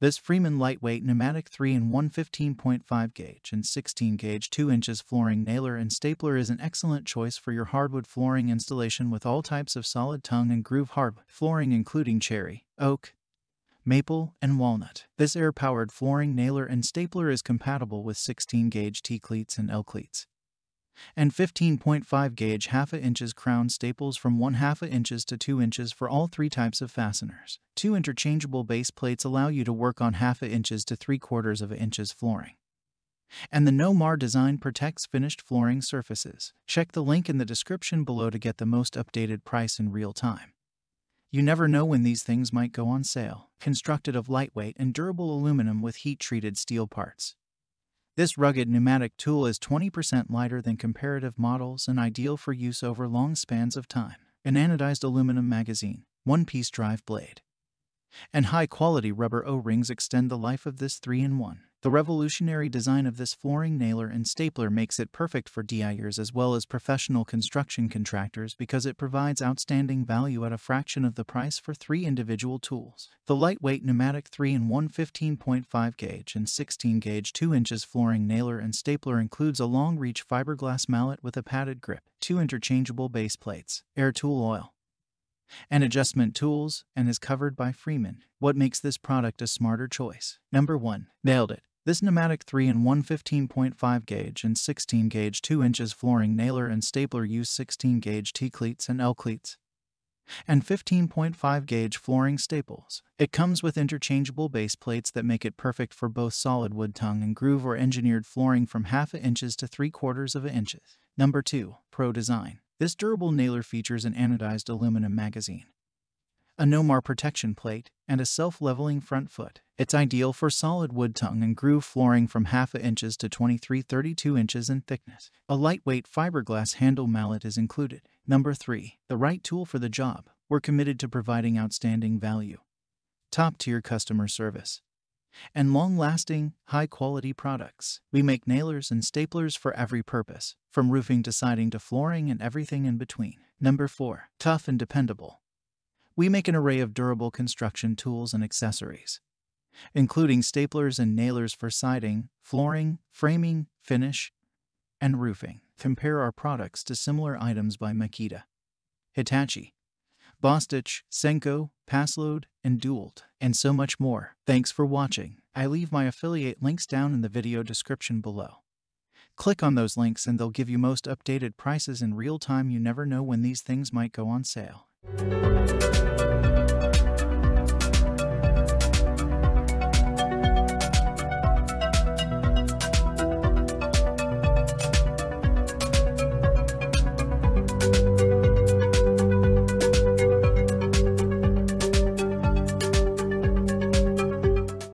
This Freeman lightweight pneumatic 3 in 1 15.5 gauge and 16 gauge 2 inches flooring nailer and stapler is an excellent choice for your hardwood flooring installation with all types of solid tongue and groove hardwood flooring including cherry, oak, maple, and walnut. This air-powered flooring nailer and stapler is compatible with 16 gauge T cleats and L cleats and 15.5 gauge half a inches crown staples from 1 half a inches to 2 inches for all three types of fasteners. Two interchangeable base plates allow you to work on half a inches to 3 quarters of a inches flooring. And the No-Mar design protects finished flooring surfaces. Check the link in the description below to get the most updated price in real time. You never know when these things might go on sale. Constructed of lightweight and durable aluminum with heat-treated steel parts. This rugged pneumatic tool is 20% lighter than comparative models and ideal for use over long spans of time. An anodized aluminum magazine, one-piece drive blade, and high-quality rubber O-rings extend the life of this 3-in-1. The revolutionary design of this flooring nailer and stapler makes it perfect for DIYers as well as professional construction contractors because it provides outstanding value at a fraction of the price for three individual tools. The lightweight pneumatic 3-in-1 15.5 gauge and 16 gauge 2 inches flooring nailer and stapler includes a long-reach fiberglass mallet with a padded grip, two interchangeable base plates, air tool oil, and adjustment tools and is covered by Freeman. What makes this product a smarter choice? Number 1. Nailed it. This pneumatic 3 in 1 15.5 gauge and 16 gauge 2 inches flooring nailer and stapler use 16 gauge T cleats and L cleats and 15.5 gauge flooring staples. It comes with interchangeable base plates that make it perfect for both solid wood tongue and groove or engineered flooring from half a inches to 3 quarters of an inches. Number 2. Pro Design. This durable nailer features an anodized aluminum magazine a No-Mar protection plate, and a self-leveling front foot. It's ideal for solid wood tongue and groove flooring from half a inches to 23-32 inches in thickness. A lightweight fiberglass handle mallet is included. Number 3. The right tool for the job. We're committed to providing outstanding value, top-tier customer service, and long-lasting, high-quality products. We make nailers and staplers for every purpose, from roofing to siding to flooring and everything in between. Number 4. Tough and dependable. We make an array of durable construction tools and accessories, including staplers and nailers for siding, flooring, framing, finish, and roofing. Compare our products to similar items by Makita, Hitachi, Bostitch, Senco, Paslode, and Dewalt, and so much more. Thanks for watching. I leave my affiliate links down in the video description below. Click on those links and they'll give you most updated prices in real time. You never know when these things might go on sale.